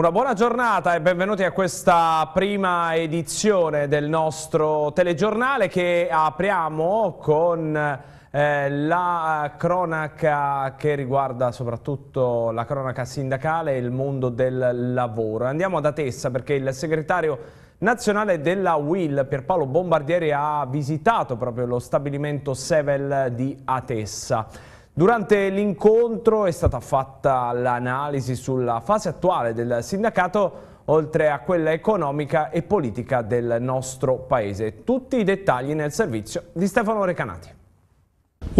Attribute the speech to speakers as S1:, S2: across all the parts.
S1: Una buona giornata e benvenuti a questa prima edizione del nostro telegiornale che apriamo con eh, la cronaca che riguarda soprattutto la cronaca sindacale e il mondo del lavoro. Andiamo ad Atessa perché il segretario nazionale della WIL Pierpaolo Bombardieri ha visitato proprio lo stabilimento Sevel di Atessa. Durante l'incontro è stata fatta l'analisi sulla fase attuale del sindacato oltre a quella economica e politica del nostro Paese. Tutti i dettagli nel servizio di Stefano Recanati.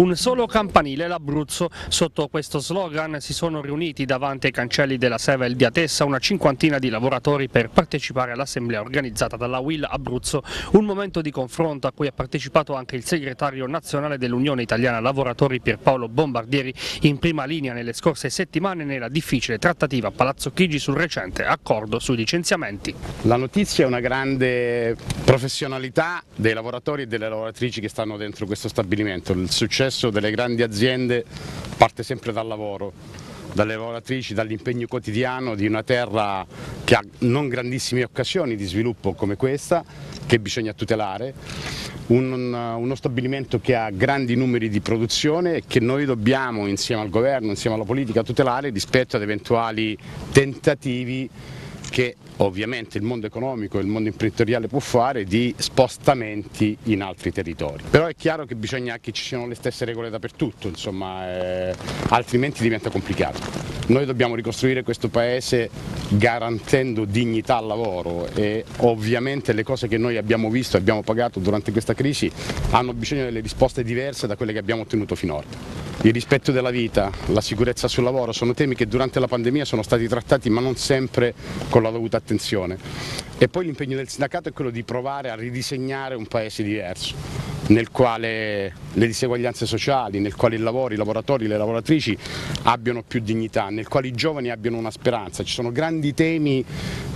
S2: Un solo campanile l'Abruzzo. Sotto questo slogan si sono riuniti davanti ai cancelli della Sevel di Atessa una cinquantina di lavoratori per partecipare all'assemblea organizzata dalla WIL Abruzzo, un momento di confronto a cui ha partecipato anche il segretario nazionale dell'Unione Italiana Lavoratori Pierpaolo Bombardieri in prima linea nelle scorse settimane nella difficile trattativa a Palazzo Chigi sul recente accordo sui licenziamenti.
S3: La notizia è una grande professionalità dei lavoratori e delle lavoratrici che stanno dentro questo stabilimento. Il successo delle grandi aziende parte sempre dal lavoro, dalle lavoratrici, dall'impegno quotidiano di una terra che ha non grandissime occasioni di sviluppo come questa, che bisogna tutelare, un, uno stabilimento che ha grandi numeri di produzione e che noi dobbiamo insieme al governo, insieme alla politica tutelare rispetto ad eventuali tentativi che ovviamente il mondo economico e il mondo imprenditoriale può fare di spostamenti in altri territori. Però è chiaro che bisogna che ci siano le stesse regole dappertutto, insomma, eh, altrimenti diventa complicato. Noi dobbiamo ricostruire questo paese garantendo dignità al lavoro e ovviamente le cose che noi abbiamo visto e abbiamo pagato durante questa crisi hanno bisogno delle risposte diverse da quelle che abbiamo ottenuto finora. Il rispetto della vita, la sicurezza sul lavoro sono temi che durante la pandemia sono stati trattati ma non sempre con la dovuta attenzione. E poi l'impegno del sindacato è quello di provare a ridisegnare un paese diverso nel quale le diseguaglianze sociali, nel quale il lavoro, i lavoratori, le lavoratrici abbiano più dignità, nel quale i giovani abbiano una speranza. Ci sono grandi temi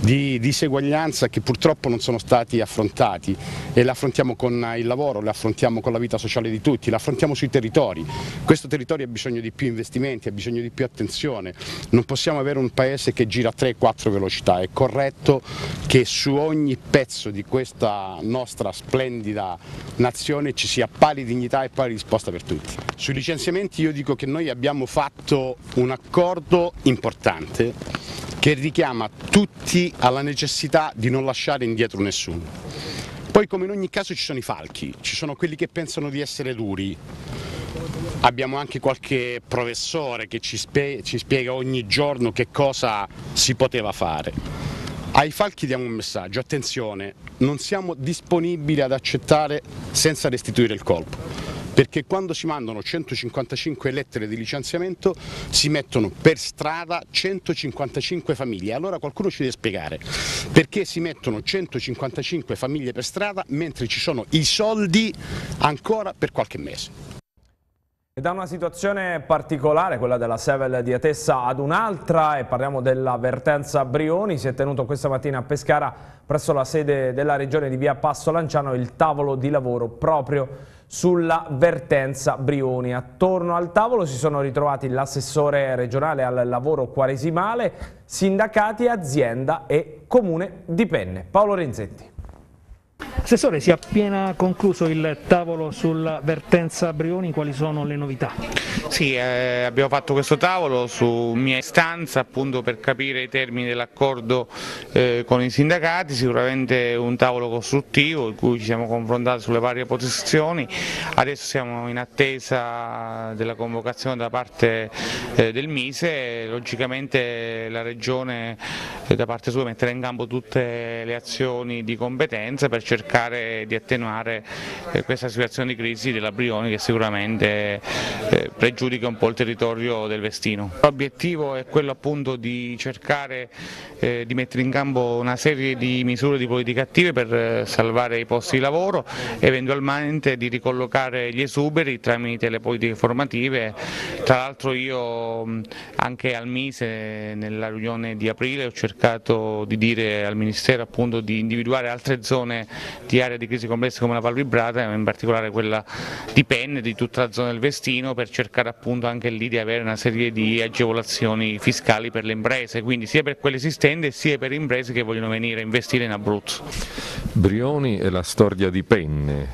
S3: di diseguaglianza che purtroppo non sono stati affrontati e li affrontiamo con il lavoro, li affrontiamo con la vita sociale di tutti, li affrontiamo sui territori. Questo territorio ha bisogno di più investimenti, ha bisogno di più attenzione. Non possiamo avere un paese che gira a 3-4 velocità, è corretto che su ogni pezzo di questa nostra splendida Nazione ci sia pari dignità e pari risposta per tutti. Sui licenziamenti io dico che noi abbiamo fatto un accordo importante che richiama tutti alla necessità di non lasciare indietro nessuno. Poi come in ogni caso ci sono i falchi, ci sono quelli che pensano di essere duri, abbiamo anche qualche professore che ci, spie ci spiega ogni giorno che cosa si poteva fare. Ai falchi diamo un messaggio, attenzione, non siamo disponibili ad accettare senza restituire il colpo perché quando si mandano 155 lettere di licenziamento si mettono per strada 155 famiglie. Allora qualcuno ci deve spiegare perché si mettono 155 famiglie per strada mentre ci sono i soldi ancora per qualche mese.
S1: E da una situazione particolare, quella della Sevel di Atessa, ad un'altra, e parliamo dell'avvertenza Brioni, si è tenuto questa mattina a Pescara, presso la sede della regione di via Passo Lanciano, il tavolo di lavoro proprio sulla vertenza Brioni. Attorno al tavolo si sono ritrovati l'assessore regionale al lavoro quaresimale, sindacati, azienda e comune di Penne. Paolo Renzetti.
S4: Assessore, si è appena concluso il tavolo sulla vertenza Brioni, quali sono le novità?
S5: Sì, eh, abbiamo fatto questo tavolo su mia istanza appunto per capire i termini dell'accordo eh, con i sindacati, sicuramente un tavolo costruttivo in cui ci siamo confrontati sulle varie posizioni, adesso siamo in attesa della convocazione da parte eh, del Mise, logicamente la Regione eh, da parte sua metterà in campo tutte le azioni di competenza per cercare di attenuare eh, questa situazione di crisi della Brioni che sicuramente eh, pregiudica un po' il territorio del Vestino. L'obiettivo è quello appunto di cercare eh, di mettere in campo una serie di misure di politiche attive per salvare i posti di lavoro, eventualmente di ricollocare gli esuberi tramite le politiche formative. Tra l'altro io anche al Mise nella riunione di aprile ho cercato di dire al Ministero appunto di individuare altre zone di aree di crisi complesse come la palvibrata, in particolare quella di Penne, di tutta la zona del Vestino, per cercare appunto anche lì di avere una serie di agevolazioni fiscali per le imprese, quindi sia per quelle esistenti sia per imprese che vogliono venire a investire in Abruzzo.
S6: Brioni è la storia di Penne,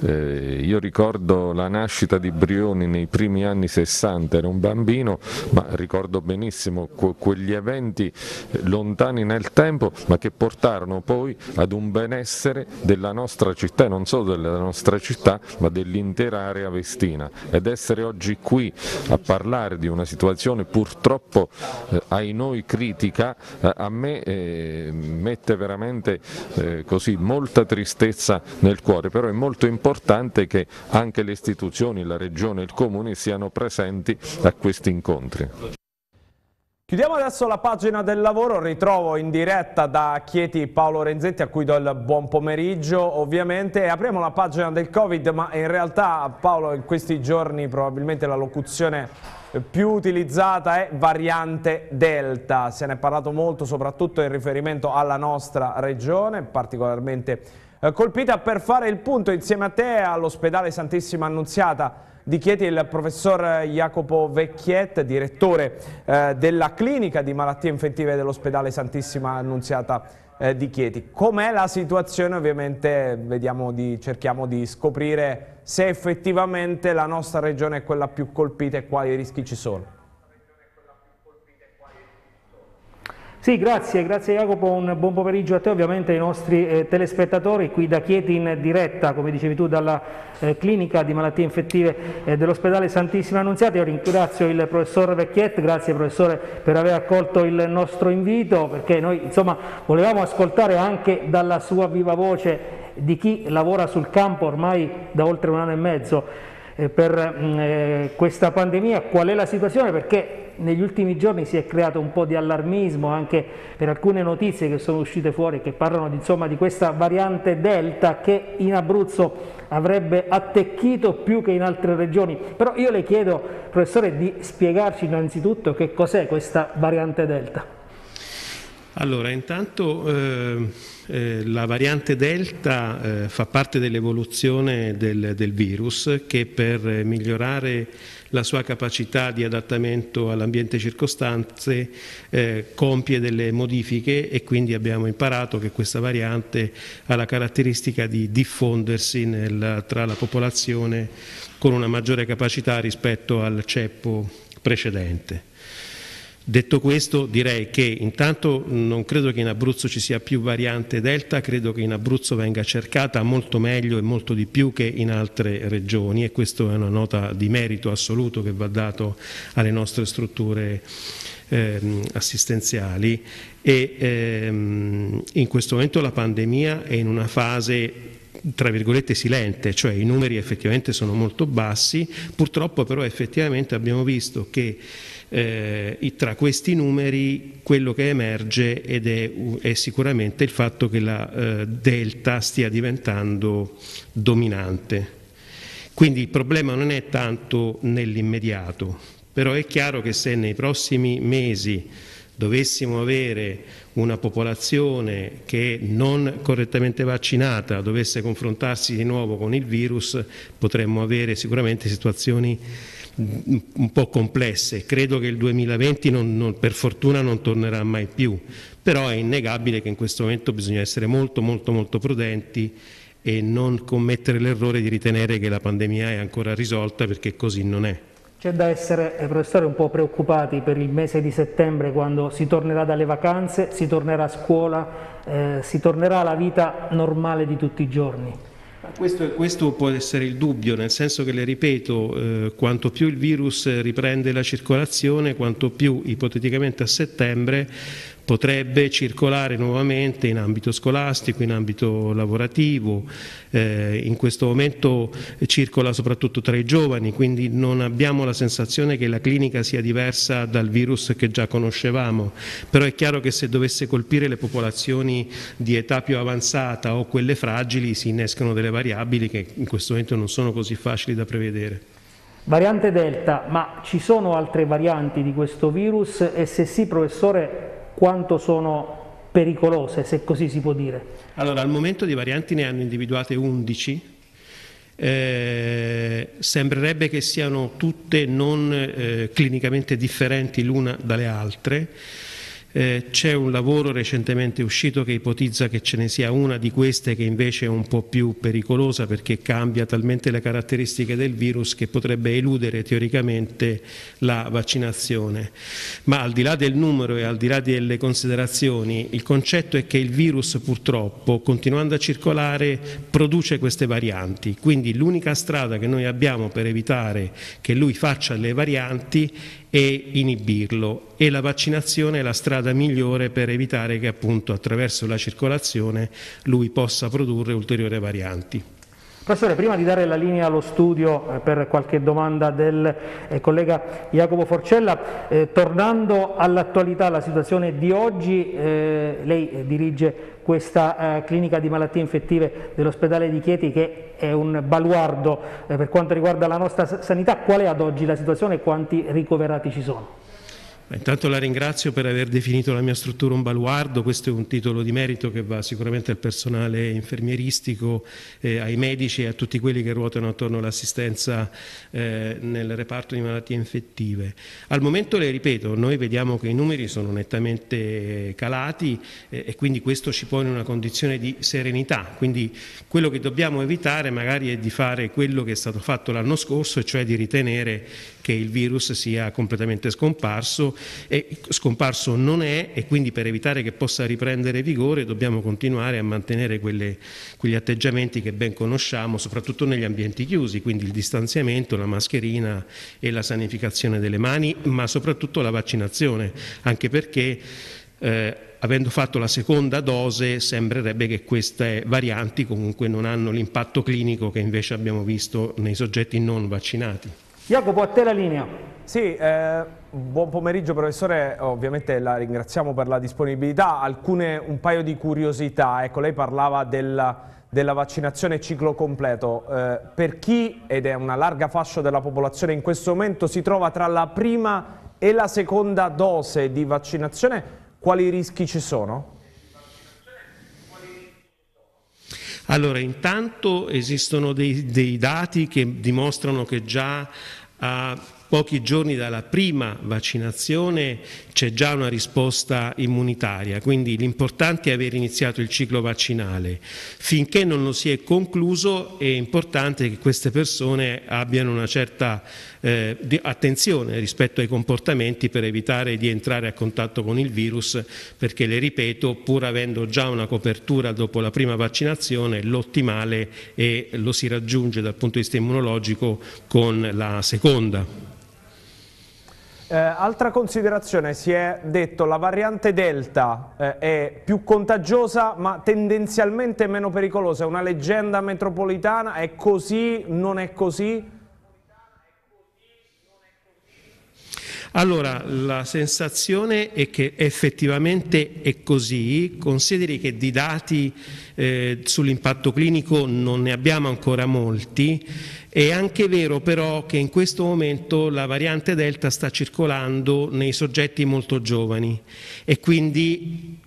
S6: eh, io ricordo la nascita di Brioni nei primi anni 60, ero un bambino, ma ricordo benissimo que quegli eventi eh, lontani nel tempo, ma che portarono poi ad un benessere della nostra città, e non solo della nostra città, ma dell'intera area vestina. Ed essere oggi qui a parlare di una situazione purtroppo eh, ai noi critica, eh, a me eh, mette veramente eh, così molta tristezza nel cuore, però è molto importante importante che anche le istituzioni, la Regione e il Comune siano presenti a questi incontri.
S1: Chiudiamo adesso la pagina del lavoro, ritrovo in diretta da Chieti Paolo Renzetti a cui do il buon pomeriggio ovviamente. E apriamo la pagina del Covid ma in realtà Paolo in questi giorni probabilmente la locuzione più utilizzata è variante Delta, se ne è parlato molto soprattutto in riferimento alla nostra regione, particolarmente colpita per fare il punto insieme a te all'ospedale Santissima Annunziata di Chieti il professor Jacopo Vecchiet, direttore eh, della clinica di malattie infettive dell'ospedale Santissima Annunziata eh, di Chieti. Com'è la situazione? Ovviamente di, cerchiamo di scoprire se effettivamente la nostra regione è quella più colpita e quali rischi ci sono.
S4: Sì, grazie, grazie Jacopo, un buon pomeriggio a te ovviamente ai nostri eh, telespettatori qui da Chieti in diretta, come dicevi tu, dalla eh, clinica di malattie infettive eh, dell'ospedale Santissima Annunziata. Io ringrazio il professor Vecchiet, grazie professore per aver accolto il nostro invito perché noi insomma volevamo ascoltare anche dalla sua viva voce di chi lavora sul campo ormai da oltre un anno e mezzo eh, per mm, eh, questa pandemia, qual è la situazione perché negli ultimi giorni si è creato un po' di allarmismo anche per alcune notizie che sono uscite fuori che parlano insomma, di questa variante Delta che in Abruzzo avrebbe attecchito più che in altre regioni. Però io le chiedo, professore, di spiegarci innanzitutto che cos'è questa variante Delta.
S7: Allora, intanto eh, eh, la variante Delta eh, fa parte dell'evoluzione del, del, virus che per migliorare la sua capacità di adattamento all'ambiente circostante eh, compie delle modifiche e quindi abbiamo imparato che questa variante ha la caratteristica di diffondersi nel, tra la popolazione con una maggiore capacità rispetto al ceppo precedente. Detto questo direi che intanto non credo che in Abruzzo ci sia più variante Delta, credo che in Abruzzo venga cercata molto meglio e molto di più che in altre regioni e questa è una nota di merito assoluto che va dato alle nostre strutture eh, assistenziali. E ehm, in questo momento la pandemia è in una fase tra virgolette silente, cioè i numeri effettivamente sono molto bassi, purtroppo però effettivamente abbiamo visto che eh, tra questi numeri quello che emerge ed è, è sicuramente il fatto che la eh, delta stia diventando dominante. Quindi il problema non è tanto nell'immediato, però è chiaro che se nei prossimi mesi dovessimo avere una popolazione che non correttamente vaccinata dovesse confrontarsi di nuovo con il virus, potremmo avere sicuramente situazioni un po' complesse. Credo che il 2020 non, non, per fortuna non tornerà mai più, però è innegabile che in questo momento bisogna essere molto molto molto prudenti e non commettere l'errore di ritenere che la pandemia è ancora risolta perché così non è.
S4: C'è da essere, eh, professore, un po' preoccupati per il mese di settembre quando si tornerà dalle vacanze, si tornerà a scuola, eh, si tornerà alla vita normale di tutti i giorni.
S7: Questo, questo, può essere il dubbio, nel senso che le ripeto, eh, quanto più il virus riprende la circolazione, quanto più ipoteticamente a settembre potrebbe circolare nuovamente in ambito scolastico, in ambito lavorativo, eh, in questo momento circola soprattutto tra i giovani, quindi non abbiamo la sensazione che la clinica sia diversa dal virus che già conoscevamo, però è chiaro che se dovesse colpire le popolazioni di età più avanzata o quelle fragili si innescano delle variabili che in questo momento non sono così facili da prevedere.
S4: Variante Delta, ma ci sono altre varianti di questo virus? E se sì, professore, quanto sono pericolose, se così si può dire?
S7: Allora, al momento di varianti ne hanno individuate 11, eh, sembrerebbe che siano tutte non eh, clinicamente differenti l'una dalle altre. Eh, c'è un lavoro recentemente uscito che ipotizza che ce ne sia una di queste che invece è un po' più pericolosa perché cambia talmente le caratteristiche del virus che potrebbe eludere teoricamente la vaccinazione. Ma al di là del numero e al di là delle considerazioni, il concetto è che il virus purtroppo, continuando a circolare, produce queste varianti. Quindi l'unica strada che noi abbiamo per evitare che lui faccia le varianti e inibirlo e la vaccinazione è la strada migliore per evitare che appunto attraverso la circolazione lui possa produrre ulteriori varianti.
S4: Professore, prima di dare la linea allo studio eh, per qualche domanda del eh, collega Jacopo Forcella, eh, tornando all'attualità, alla situazione di oggi, eh, lei dirige questa eh, clinica di malattie infettive dell'ospedale di Chieti che è un baluardo eh, per quanto riguarda la nostra sanità. Qual è ad oggi la situazione e quanti ricoverati ci sono?
S7: Intanto la ringrazio per aver definito la mia struttura un baluardo, questo è un titolo di merito che va sicuramente al personale infermieristico, eh, ai medici e a tutti quelli che ruotano attorno all'assistenza eh, nel reparto di malattie infettive. Al momento le ripeto, noi vediamo che i numeri sono nettamente calati eh, e quindi questo ci pone in una condizione di serenità, quindi quello che dobbiamo evitare magari è di fare quello che è stato fatto l'anno scorso, e cioè di ritenere che il virus sia completamente scomparso e scomparso non è e quindi per evitare che possa riprendere vigore dobbiamo continuare a mantenere quelle, quegli atteggiamenti che ben conosciamo, soprattutto negli ambienti chiusi, quindi il distanziamento, la mascherina e la sanificazione delle mani, ma soprattutto la vaccinazione, anche perché eh, avendo fatto la seconda dose sembrerebbe che queste varianti comunque non hanno l'impatto clinico che invece abbiamo visto nei soggetti non vaccinati.
S4: Jacopo, a te la linea.
S1: Sì, eh, buon pomeriggio professore, ovviamente la ringraziamo per la disponibilità. Alcune, un paio di curiosità, ecco lei parlava della, della vaccinazione ciclo completo. Eh, per chi, ed è una larga fascia della popolazione in questo momento, si trova tra la prima e la seconda dose di vaccinazione, quali rischi ci sono?
S7: Allora, intanto esistono dei, dei dati che dimostrano che già a pochi giorni dalla prima vaccinazione c'è già una risposta immunitaria, quindi l'importante è aver iniziato il ciclo vaccinale. Finché non lo si è concluso è importante che queste persone abbiano una certa eh, attenzione rispetto ai comportamenti per evitare di entrare a contatto con il virus, perché le ripeto, pur avendo già una copertura dopo la prima vaccinazione, l'ottimale lo si raggiunge dal punto di vista immunologico con la seconda.
S1: Eh, altra considerazione, si è detto che la variante Delta eh, è più contagiosa ma tendenzialmente meno pericolosa, è una leggenda metropolitana, è così, non è così?
S7: Allora, la sensazione è che effettivamente è così, consideri che di dati eh, sull'impatto clinico non ne abbiamo ancora molti, è anche vero però che in questo momento la variante Delta sta circolando nei soggetti molto giovani. E quindi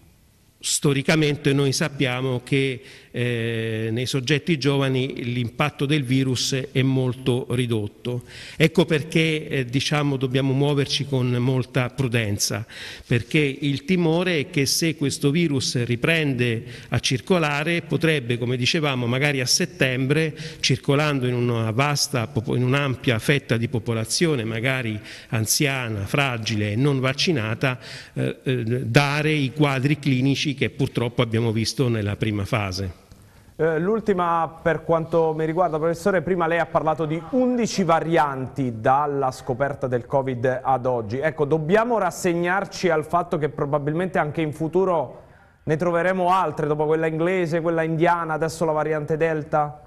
S7: storicamente noi sappiamo che eh, nei soggetti giovani l'impatto del virus è molto ridotto. Ecco perché eh, diciamo, dobbiamo muoverci con molta prudenza, perché il timore è che se questo virus riprende a circolare potrebbe, come dicevamo, magari a settembre, circolando in una vasta, in un'ampia fetta di popolazione, magari anziana, fragile e non vaccinata, eh, eh dare i quadri clinici che purtroppo abbiamo visto nella prima fase.
S1: Eh, l'ultima per quanto mi riguarda, professore, prima lei ha parlato di 11 varianti dalla scoperta del Covid ad oggi. Ecco, dobbiamo rassegnarci al fatto che probabilmente anche in futuro ne troveremo altre, dopo quella inglese, quella indiana, adesso la variante Delta?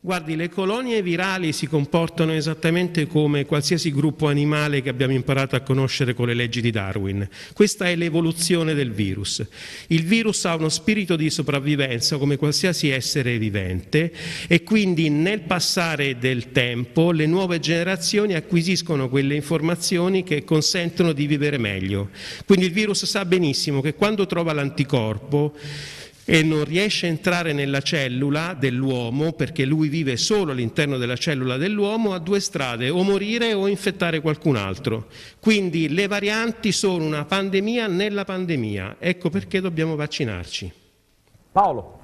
S7: Guardi, le colonie virali si comportano esattamente come qualsiasi gruppo animale che abbiamo imparato a conoscere con le leggi di Darwin. Questa è l'evoluzione del virus. Il virus ha uno spirito di sopravvivenza come qualsiasi essere vivente e quindi nel passare del tempo le nuove generazioni acquisiscono quelle informazioni che consentono di vivere meglio. Quindi il virus sa benissimo che quando trova l'anticorpo e non riesce a entrare nella cellula dell'uomo perché lui vive solo all'interno della cellula dell'uomo ha due strade, o morire o infettare qualcun altro. Quindi le varianti sono una pandemia nella pandemia, ecco perché dobbiamo vaccinarci.
S1: Paolo.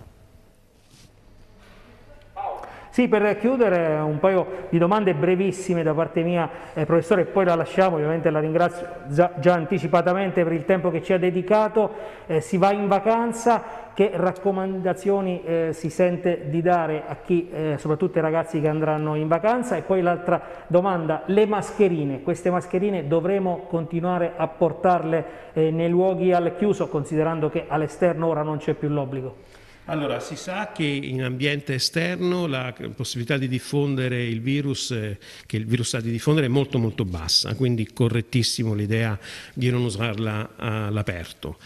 S4: Sì, per chiudere un paio di domande brevissime da parte mia, eh, professore, e poi la lasciamo, ovviamente la ringrazio già, già anticipatamente per il tempo che ci ha dedicato, eh, si va in vacanza, che raccomandazioni eh, si sente di dare a chi, eh, soprattutto ai ragazzi che andranno in vacanza? E poi l'altra domanda, le mascherine, queste mascherine dovremo continuare a portarle eh, nei luoghi al chiuso, considerando che all'esterno ora non c'è più l'obbligo?
S7: Allora, si sa che in ambiente esterno la possibilità di diffondere il virus, eh, che il virus ha di diffondere, è molto molto bassa, quindi correttissimo l'idea di non usarla all'aperto.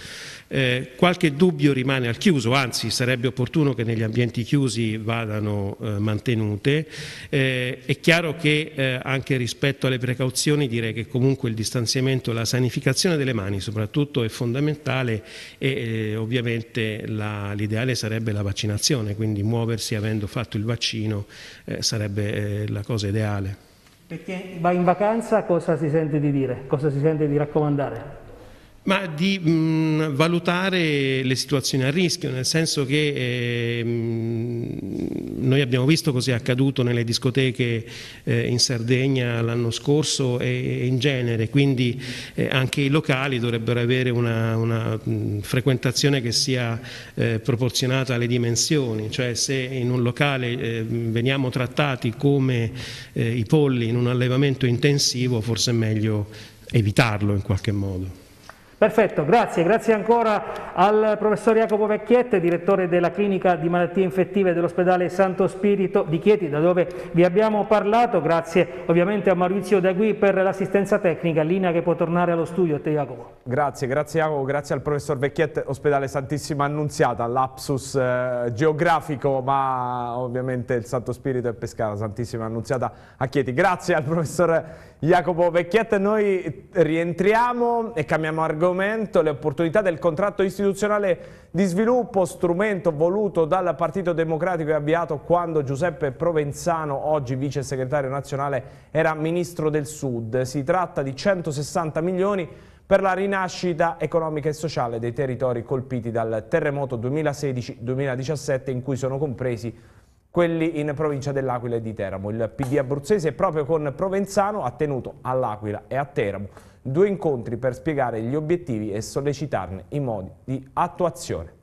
S7: Eh, qualche dubbio rimane al chiuso, anzi sarebbe opportuno che negli ambienti chiusi vadano eh, mantenute. Eh, è chiaro che eh, anche rispetto alle precauzioni direi che comunque il distanziamento, la sanificazione delle mani soprattutto è fondamentale e eh, ovviamente l'ideale sarebbe la vaccinazione, quindi muoversi avendo fatto il vaccino eh, sarebbe la cosa ideale.
S4: Perché va in vacanza cosa si sente di dire, cosa si sente di raccomandare?
S7: Ma di mh, valutare le situazioni a rischio, nel senso che eh, noi abbiamo visto cosa è accaduto nelle discoteche eh, in Sardegna l'anno scorso e, e, in genere, quindi eh, anche i locali dovrebbero avere una, una mh, frequentazione che sia eh, proporzionata alle dimensioni, cioè se in un locale eh, veniamo trattati come eh, i polli in un allevamento intensivo forse è meglio evitarlo in qualche modo.
S4: Perfetto, grazie. Grazie ancora al professor Jacopo Vecchiette, direttore della clinica di malattie infettive dell'ospedale Santo Spirito di Chieti, da dove vi abbiamo parlato. Grazie ovviamente a Maurizio Dagui per l'assistenza tecnica, linea che può tornare allo studio. A te Jacopo.
S1: Grazie, grazie Jacopo, grazie al professor Vecchiette, ospedale Santissima Annunziata, lapsus eh, geografico, ma ovviamente il Santo Spirito è Pescara, Santissima Annunziata a Chieti. Grazie al professor Jacopo Vecchiette, noi rientriamo e cambiamo argomento argomento le opportunità del contratto istituzionale di sviluppo, strumento voluto dal Partito Democratico e avviato quando Giuseppe Provenzano, oggi vice segretario nazionale, era ministro del Sud. Si tratta di 160 milioni per la rinascita economica e sociale dei territori colpiti dal terremoto 2016-2017 in cui sono compresi quelli in provincia dell'Aquila e di Teramo. Il PD abruzzese proprio con Provenzano ha tenuto all'Aquila e a Teramo due incontri per spiegare gli obiettivi e sollecitarne i modi di attuazione.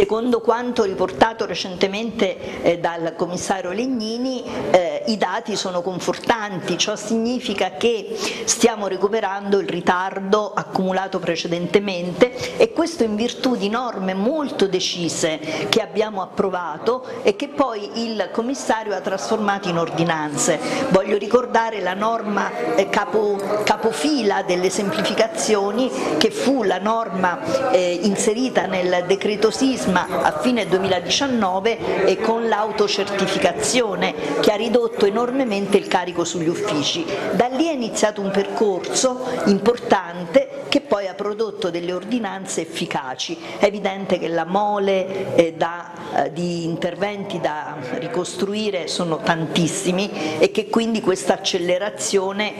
S8: Secondo quanto riportato recentemente eh, dal commissario Legnini, eh, i dati sono confortanti, ciò significa che stiamo recuperando il ritardo accumulato precedentemente e questo in virtù di norme molto decise che abbiamo approvato e che poi il commissario ha trasformato in ordinanze. Voglio ricordare la norma eh, capo, capofila delle semplificazioni che fu la norma eh, inserita nel decreto sisma Sisma a fine 2019 e con l'autocertificazione che ha ridotto enormemente il carico sugli uffici. Da lì è iniziato un percorso importante che poi ha prodotto delle ordinanze efficaci. È evidente che la mole eh, da, eh, di interventi da ricostruire sono tantissimi e che quindi questa accelerazione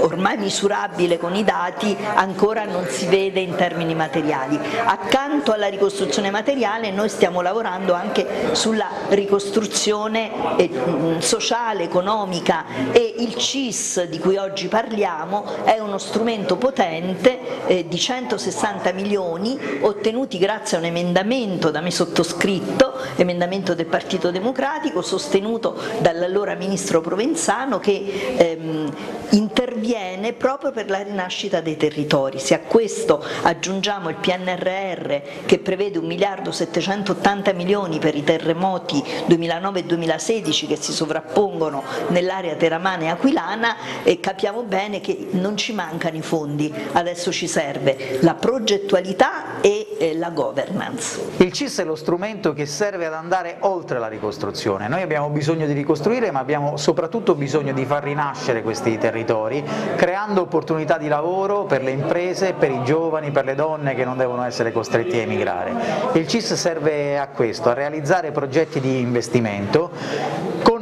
S8: ormai misurabile con i dati ancora non si vede in termini materiali. Accanto alla ricostruzione materiale noi stiamo lavorando anche sulla ricostruzione eh, sociale, economica e il CIS di cui oggi parliamo è uno strumento potente eh, di 160 milioni ottenuti grazie a un emendamento da me sottoscritto, emendamento del Partito Democratico sostenuto dall'allora Ministro Provenzano che ehm, interviene proprio per la rinascita dei territori. Se a questo aggiungiamo il PNRR che prevede 1 miliardo 780 milioni per i terremoti 2009 e 2016 che si sovrappongono nell'area teramana e aquilana, eh, capiamo bene che non ci mancano i fondi, adesso ci serve la progettualità e eh, la governance.
S9: Il CIS è lo strumento che serve ad andare oltre la ricostruzione. Noi abbiamo bisogno di ricostruire ma abbiamo soprattutto bisogno di far rinascere questi territori creando opportunità di lavoro per le imprese, per i giovani, per le donne che non devono essere costretti a emigrare. Il CIS serve a questo, a realizzare progetti di investimento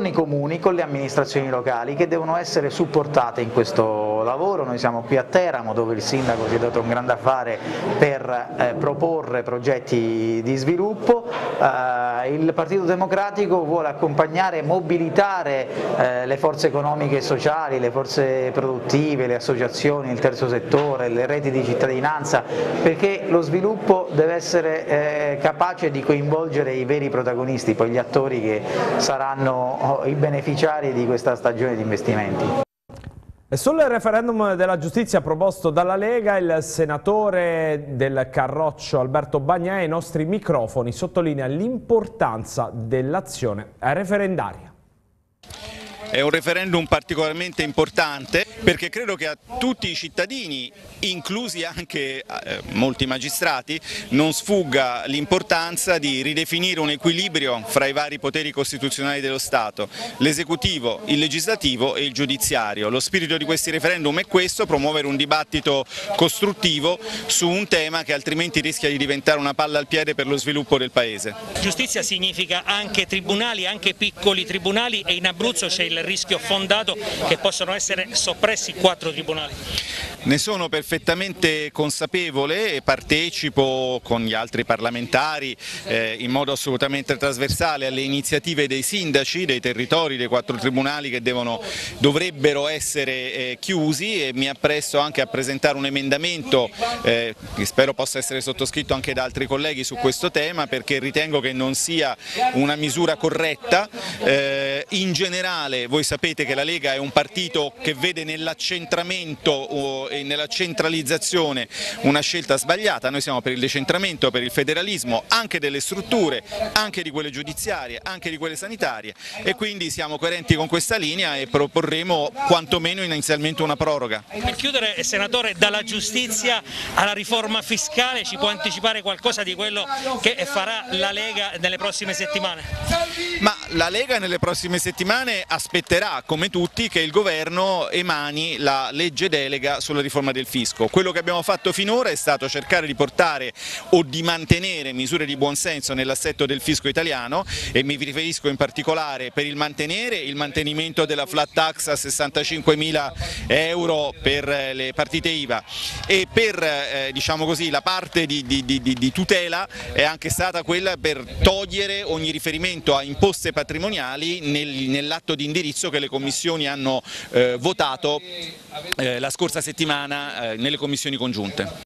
S9: con i comuni, con le amministrazioni locali che devono essere supportate in questo lavoro. Noi siamo qui a Teramo dove il sindaco si è dato un grande affare per eh, proporre progetti di sviluppo. Eh, il Partito Democratico vuole accompagnare e mobilitare eh, le forze economiche e sociali, le forze produttive, le associazioni, il terzo settore, le reti di cittadinanza perché lo sviluppo deve essere eh, capace di coinvolgere i veri protagonisti, poi gli attori che saranno i beneficiari di questa stagione di investimenti.
S1: Sul referendum della giustizia proposto dalla Lega, il senatore del Carroccio Alberto Bagnai ai nostri microfoni sottolinea l'importanza dell'azione referendaria.
S10: È un referendum particolarmente importante perché credo che a tutti i cittadini, inclusi anche eh, molti magistrati, non sfugga l'importanza di ridefinire un equilibrio fra i vari poteri costituzionali dello Stato, l'esecutivo, il legislativo e il giudiziario. Lo spirito di questi referendum è questo, promuovere un dibattito costruttivo su un tema che altrimenti rischia di diventare una palla al piede per lo sviluppo del Paese.
S11: Giustizia significa anche tribunali, anche piccoli tribunali e in Abruzzo c'è il rischio fondato che possano essere soppressi quattro tribunali.
S10: Ne sono perfettamente consapevole e partecipo con gli altri parlamentari eh, in modo assolutamente trasversale alle iniziative dei sindaci dei territori dei quattro tribunali che devono, dovrebbero essere eh, chiusi e mi appresto anche a presentare un emendamento eh, che spero possa essere sottoscritto anche da altri colleghi su questo tema perché ritengo che non sia una misura corretta. Eh, in generale voi sapete che la Lega è un partito che vede nell'accentramento e nella centralizzazione una scelta sbagliata, noi siamo per il decentramento, per il federalismo anche delle strutture, anche di quelle giudiziarie, anche di quelle sanitarie e quindi siamo coerenti con questa linea e proporremo quantomeno inizialmente una proroga.
S11: Per chiudere Senatore, dalla giustizia alla riforma fiscale ci può anticipare qualcosa di quello che farà la Lega nelle prossime settimane?
S10: Ma la Lega nelle prossime settimane aspetterà come tutti che il governo emani la legge delega sulla riforma del fisco. Quello che abbiamo fatto finora è stato cercare di portare o di mantenere misure di buonsenso nell'assetto del fisco italiano e mi riferisco in particolare per il mantenere il mantenimento della flat tax a 65 mila euro per le partite IVA e per eh, diciamo così, la parte di, di, di, di tutela è anche stata quella per togliere ogni riferimento a imposte patrimoniali nel, nell'atto di indirizzo che le commissioni hanno eh, votato eh, la scorsa settimana eh, nelle commissioni congiunte.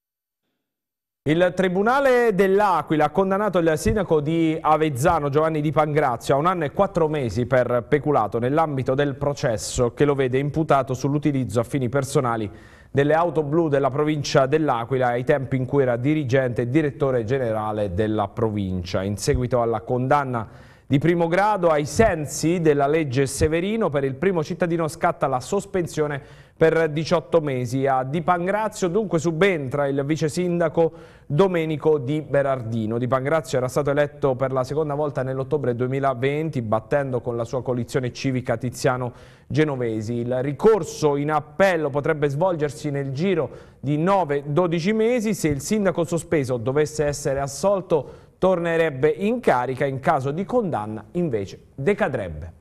S1: Il Tribunale dell'Aquila ha condannato il sindaco di Avezzano Giovanni Di Pangrazio a un anno e quattro mesi per peculato nell'ambito del processo che lo vede imputato sull'utilizzo a fini personali delle auto blu della provincia dell'Aquila ai tempi in cui era dirigente e direttore generale della provincia. In seguito alla condanna di primo grado ai sensi della legge Severino per il primo cittadino scatta la sospensione per 18 mesi. A Di Pangrazio dunque subentra il vice sindaco Domenico Di Berardino. Di Pangrazio era stato eletto per la seconda volta nell'ottobre 2020 battendo con la sua coalizione civica Tiziano Genovesi. Il ricorso in appello potrebbe svolgersi nel giro di 9-12 mesi se il sindaco sospeso dovesse essere assolto tornerebbe in carica, in caso di condanna invece decadrebbe.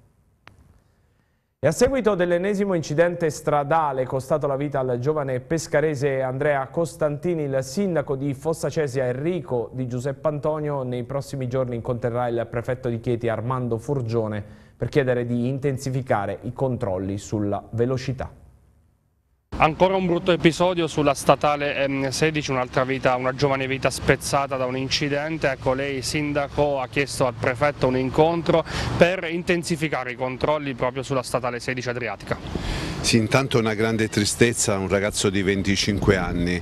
S1: E a seguito dell'ennesimo incidente stradale costato la vita al giovane pescarese Andrea Costantini, il sindaco di Fossa Cesia Enrico di Giuseppe Antonio nei prossimi giorni incontrerà il prefetto di Chieti Armando Furgione per chiedere di intensificare i controlli sulla velocità.
S2: Ancora un brutto episodio sulla statale 16, un'altra vita, una giovane vita spezzata da un incidente. Ecco, lei sindaco ha chiesto al prefetto un incontro per intensificare i controlli proprio sulla statale 16 Adriatica.
S12: Sì, intanto una grande tristezza, un ragazzo di 25 anni,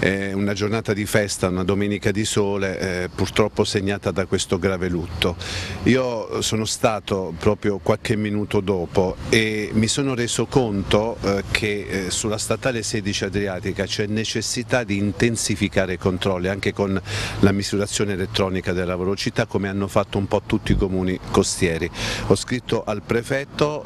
S12: eh, una giornata di festa, una domenica di sole, eh, purtroppo segnata da questo grave lutto. Io sono stato proprio qualche minuto dopo e mi sono reso conto eh, che eh, sulla statale 16 Adriatica c'è necessità di intensificare i controlli anche con la misurazione elettronica della velocità come hanno fatto un po' tutti i comuni costieri. Ho scritto al prefetto,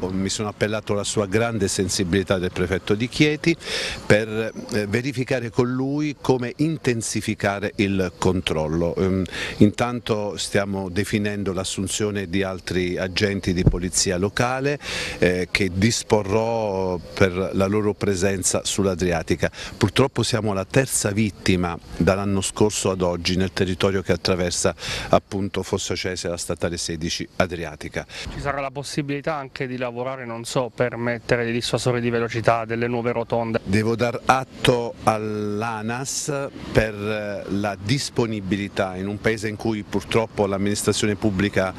S12: eh, mi sono appellato alla sua grande sensibilità del prefetto di Chieti per eh, verificare con lui come intensificare il controllo. Ehm, intanto stiamo definendo l'assunzione di altri agenti di polizia locale eh, che disporrò per la loro presenza sull'Adriatica. Purtroppo siamo la terza vittima dall'anno scorso ad oggi nel territorio che attraversa appunto Fossa Cese la statale 16 Adriatica.
S2: Ci sarà la possibilità anche di lavorare, non so, per mettere dei dissuasori di velocità, delle nuove rotonde?
S12: Devo dar atto all'ANAS per eh, la disponibilità in un paese in cui purtroppo l'amministrazione pubblica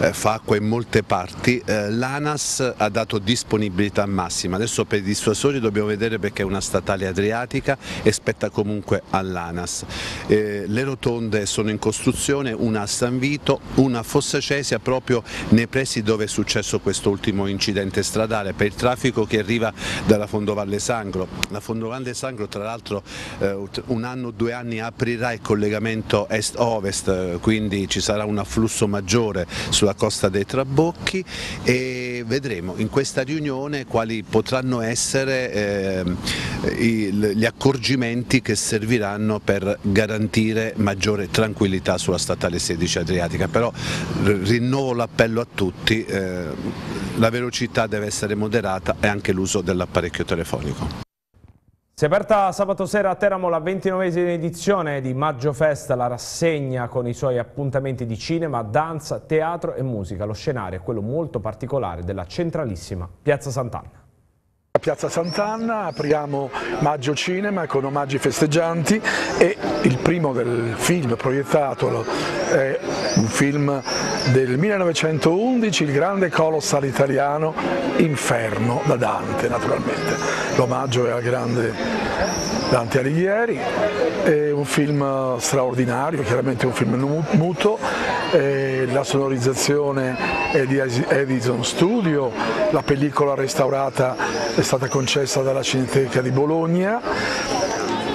S12: eh, fa acqua in molte parti, eh, l'ANAS ha dato disponibilità massima, adesso per i dissuasori dobbiamo vedere perché è una statale adriatica e spetta comunque all'ANAS. Le rotonde sono in costruzione, una a San Vito, una a Fossa Cesia proprio nei pressi dove è successo questo ultimo incidente stradale per il traffico che arriva dalla Fondovalle Sangro. La Fondovalle Sangro tra l'altro eh, un anno o due anni aprirà il collegamento est-ovest, quindi ci sarà un afflusso maggiore sulla costa dei Trabocchi e vedremo in questa riunione quali potranno essere eh, gli accorgimenti che serviranno per garantire maggiore tranquillità sulla statale 16 Adriatica, però rinnovo l'appello a tutti, eh, la velocità deve essere moderata e anche l'uso dell'apparecchio telefonico.
S1: Si è aperta sabato sera a Teramo la 29esima edizione di Maggio Fest, la rassegna con i suoi appuntamenti di cinema, danza, teatro e musica. Lo scenario è quello molto particolare della centralissima Piazza Sant'Anna.
S13: Piazza Sant'Anna apriamo Maggio Cinema con omaggi festeggianti e il primo del film proiettato è un film del 1911, il grande colossal italiano Inferno da Dante naturalmente. L'omaggio è al grande Dante Alighieri, è un film straordinario, chiaramente un film muto, la sonorizzazione è di Edison Studio, la pellicola restaurata è stata concessa dalla Cineteca di Bologna,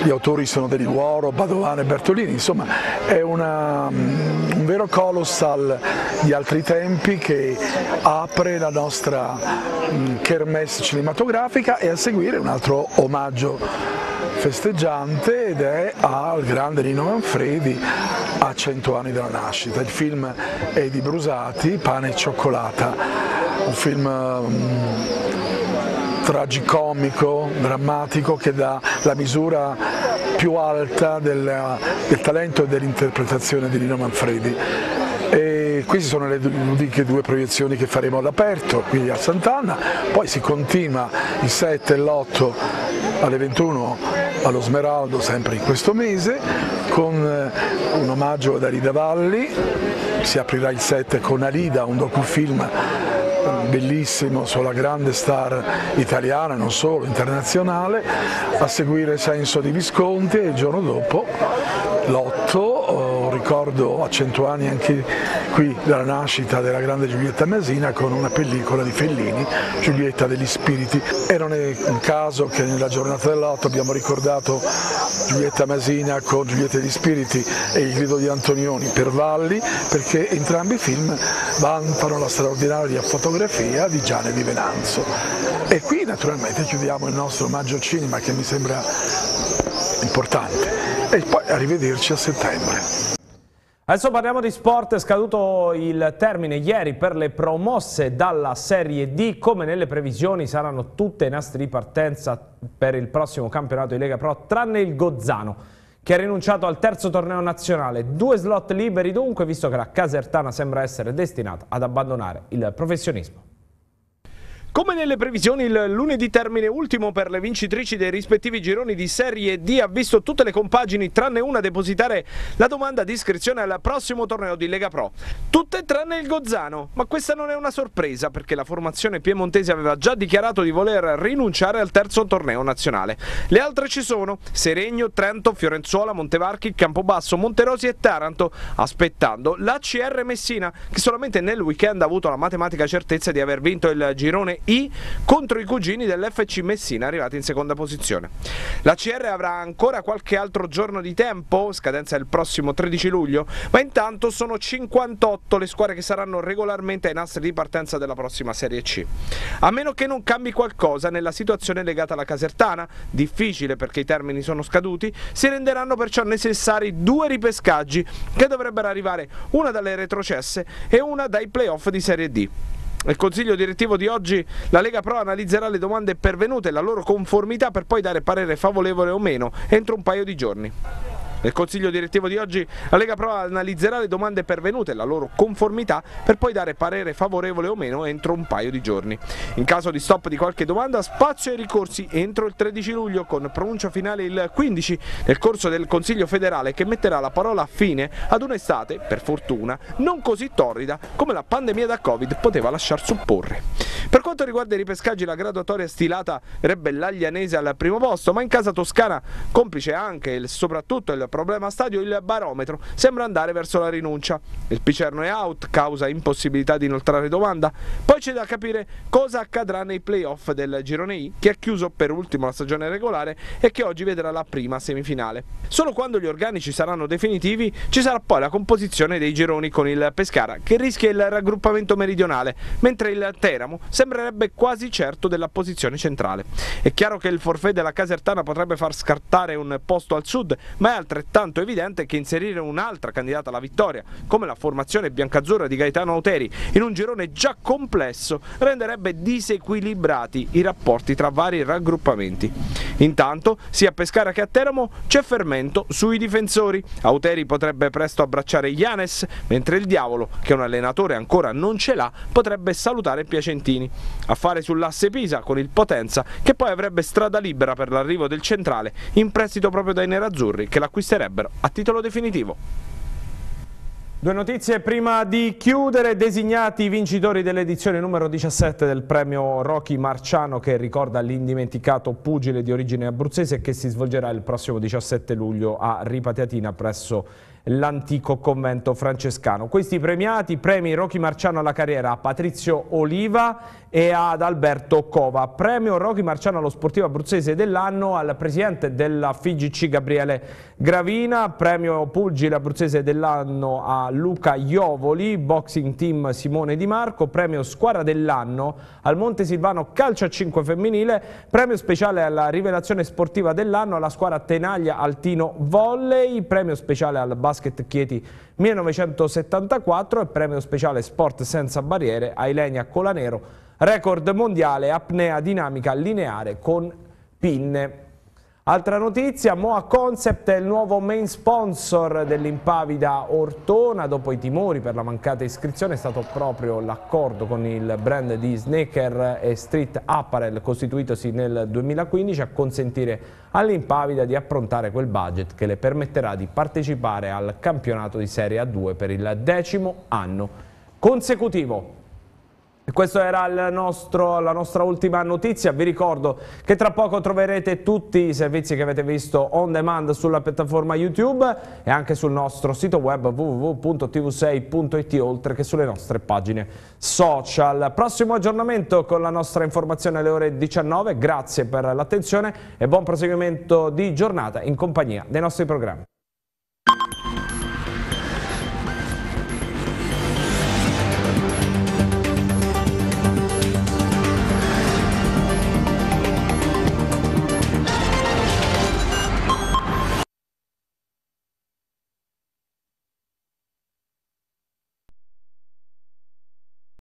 S13: gli autori sono Deli Guoro, Badovano e Bertolini, insomma è una, un vero colossal di altri tempi che apre la nostra kermesse cinematografica e a seguire un altro omaggio festeggiante ed è al grande Nino Manfredi a 100 anni dalla nascita. Il film è di Brusati, Pane e cioccolata, un film um, tragicomico, drammatico che dà la misura più alta del, del talento e dell'interpretazione di Lino Manfredi. E queste sono le uniche due proiezioni che faremo all'aperto qui a Sant'Anna, poi si continua il 7 e l'8 alle 21 allo Smeraldo sempre in questo mese con eh, un omaggio ad Arida Valli, si aprirà il 7 con Arida, un docufilm bellissimo sulla grande star italiana, non solo, internazionale, a seguire Senso di Visconti e il giorno dopo l'8 ricordo a 100 anni anche qui della nascita della grande Giulietta Masina con una pellicola di Fellini, Giulietta degli Spiriti. E non è un caso che nella giornata dell'8 abbiamo ricordato Giulietta Masina con Giulietta degli Spiriti e il grido di Antonioni per Valli perché entrambi i film vantano la straordinaria fotografia di Gianni di Venanzo. E qui naturalmente chiudiamo il nostro Maggio Cinema che mi sembra importante e poi arrivederci a settembre.
S1: Adesso parliamo di sport, è scaduto il termine ieri per le promosse dalla Serie D, come nelle previsioni saranno tutte i nastri di partenza per il prossimo campionato di Lega Pro, tranne il Gozzano, che ha rinunciato al terzo torneo nazionale. Due slot liberi dunque, visto che la Casertana sembra essere destinata ad abbandonare il professionismo. Come nelle previsioni il lunedì termine ultimo per le vincitrici dei rispettivi gironi di Serie D ha visto tutte le compagini tranne una depositare la domanda di iscrizione al prossimo torneo di Lega Pro. Tutte tranne il Gozzano, ma questa non è una sorpresa perché la formazione piemontese aveva già dichiarato di voler rinunciare al terzo torneo nazionale. Le altre ci sono Seregno, Trento, Fiorenzuola, Montevarchi, Campobasso, Monterosi e Taranto, aspettando la CR Messina che solamente nel weekend ha avuto la matematica certezza di aver vinto il girone I contro i cugini dell'FC Messina arrivati in seconda posizione. La CR avrà ancora qualche altro giorno di tempo, scadenza il prossimo 13 luglio, ma intanto sono 58 le squadre che saranno regolarmente ai nastri di partenza della prossima Serie C. A meno che non cambi qualcosa nella situazione legata alla Casertana, difficile perché i termini sono scaduti, si renderanno perciò necessari due ripescaggi che dovrebbero arrivare una dalle retrocesse e una dai playoff di Serie D. Nel consiglio direttivo di oggi la Lega Pro analizzerà le domande pervenute e la loro conformità per poi dare parere favorevole o meno entro un paio di giorni. Nel consiglio direttivo di oggi la Lega Pro analizzerà le domande pervenute e la loro conformità per poi dare parere favorevole o meno entro un paio di giorni. In caso di stop di qualche domanda, spazio ai ricorsi entro il 13 luglio con pronuncia finale il 15 nel corso del Consiglio federale che metterà la parola fine ad un'estate, per fortuna, non così torrida come la pandemia da Covid poteva lasciar supporre. Per quanto riguarda i ripescaggi la graduatoria stilata rebbe l'Aglianese al primo posto, ma in casa toscana, complice anche e soprattutto il problema stadio, il barometro sembra andare verso la rinuncia. Il Picerno è out, causa impossibilità di inoltrare domanda. Poi c'è da capire cosa accadrà nei playoff del Girone I, che ha chiuso per ultimo la stagione regolare e che oggi vedrà la prima semifinale. Solo quando gli organici saranno definitivi ci sarà poi la composizione dei gironi con il Pescara, che rischia il raggruppamento meridionale, mentre il Teramo sembrerebbe quasi certo della posizione centrale. È chiaro che il forfè della Casertana potrebbe far scartare un posto al sud, ma è altrettanto evidente che inserire un'altra candidata alla vittoria, come la formazione biancazzurra di Gaetano Auteri, in un girone già complesso, renderebbe disequilibrati i rapporti tra vari raggruppamenti. Intanto, sia a Pescara che a Teramo c'è fermento sui difensori. Auteri potrebbe presto abbracciare Ianes, mentre il Diavolo, che un allenatore ancora non ce l'ha, potrebbe salutare Piacentini. A fare sull'asse Pisa con il Potenza, che poi avrebbe strada libera per l'arrivo del centrale, in prestito proprio dai nerazzurri, che l'acquisterebbero a titolo definitivo.
S14: Due notizie prima di chiudere, designati i vincitori dell'edizione numero 17 del premio Rocky Marciano che ricorda l'indimenticato pugile di origine abruzzese che si svolgerà il prossimo 17 luglio a Ripatiatina presso l'antico convento francescano. Questi premiati, premi Rocky Marciano alla carriera a Patrizio Oliva e ad Alberto Cova. Premio Rocky Marciano allo sportivo abruzzese dell'anno al presidente della FIGC Gabriele Gravina, premio Pugile abruzzese dell'anno a Luca Iovoli, boxing team Simone Di Marco, premio squadra dell'anno al Monte Silvano Calcio a 5 femminile, premio speciale alla rivelazione sportiva dell'anno alla squadra Tenaglia Altino Volley, premio speciale al Basket Chieti 1974 e premio speciale Sport senza barriere a Ilenia Colanero record mondiale apnea dinamica lineare con pinne. Altra notizia, Moa Concept è il nuovo main sponsor dell'Impavida Ortona. Dopo i timori per la mancata iscrizione è stato proprio l'accordo con il brand di sneaker e street apparel costituitosi nel 2015 a consentire all'Impavida di approntare quel budget che le permetterà di partecipare al campionato di Serie A2 per il decimo anno consecutivo. Questa era nostro, la nostra ultima notizia, vi ricordo che tra poco troverete tutti i servizi che avete visto on demand sulla piattaforma YouTube e anche sul nostro sito web www.tv6.it oltre che sulle nostre pagine social. Prossimo aggiornamento con la nostra informazione alle ore 19, grazie per l'attenzione e buon proseguimento di giornata in compagnia dei nostri programmi.